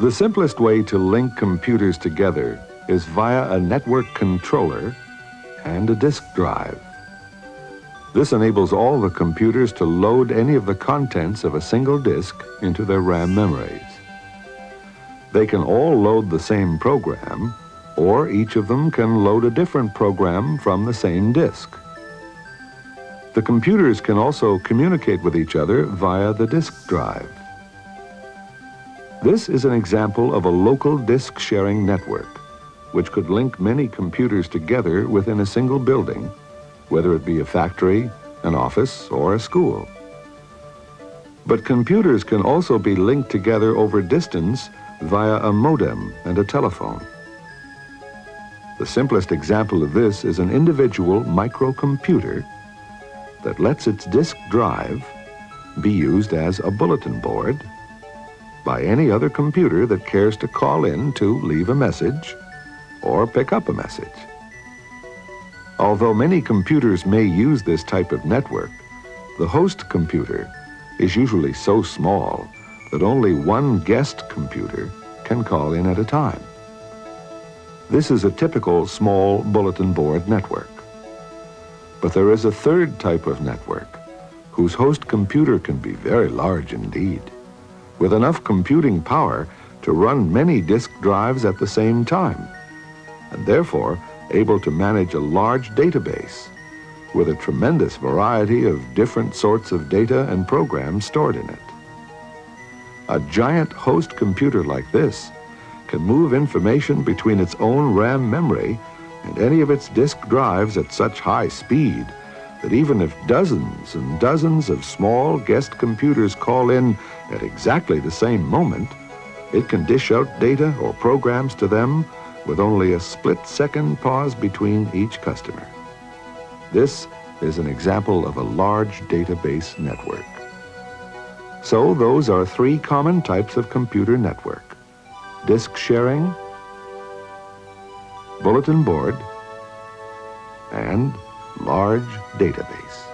The simplest way to link computers together is via a network controller and a disk drive. This enables all the computers to load any of the contents of a single disk into their RAM memories. They can all load the same program, or each of them can load a different program from the same disk. The computers can also communicate with each other via the disk drive. This is an example of a local disk sharing network, which could link many computers together within a single building, whether it be a factory, an office, or a school. But computers can also be linked together over distance via a modem and a telephone. The simplest example of this is an individual microcomputer that lets its disk drive be used as a bulletin board by any other computer that cares to call in to leave a message or pick up a message. Although many computers may use this type of network, the host computer is usually so small that only one guest computer can call in at a time. This is a typical small bulletin board network. But there is a third type of network whose host computer can be very large indeed with enough computing power to run many disk drives at the same time, and therefore able to manage a large database with a tremendous variety of different sorts of data and programs stored in it. A giant host computer like this can move information between its own RAM memory and any of its disk drives at such high speed that even if dozens and dozens of small guest computers call in at exactly the same moment, it can dish out data or programs to them with only a split-second pause between each customer. This is an example of a large database network. So those are three common types of computer network. Disk sharing, bulletin board, and large database.